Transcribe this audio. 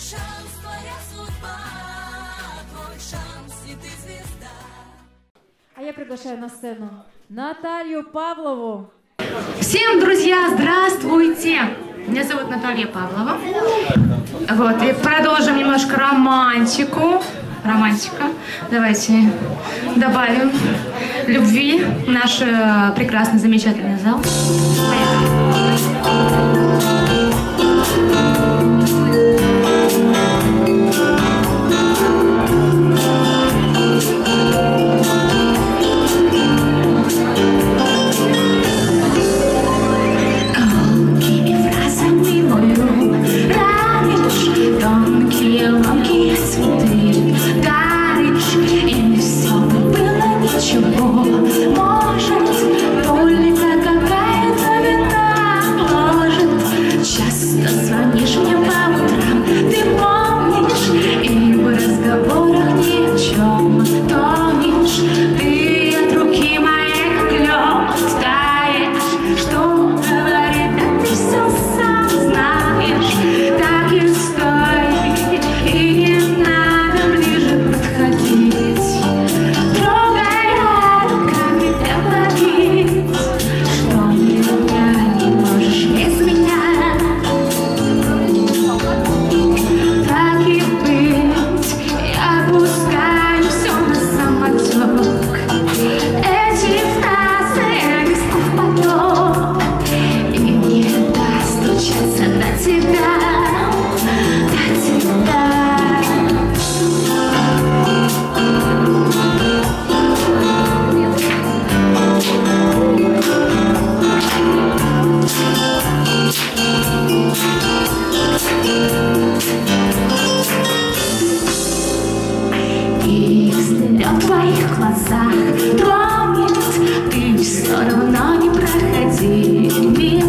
шанс, твоя судьба, твой шанс, и ты звезда. А я приглашаю на сцену Наталью Павлову. Всем, друзья, здравствуйте! Меня зовут Наталья Павлова. Вот, и продолжим немножко романтику. Романтика. Давайте добавим любви в наш э, прекрасный, замечательный зал. Поехали. И взгляд в твоих глазах тронет. Ты все равно не проходи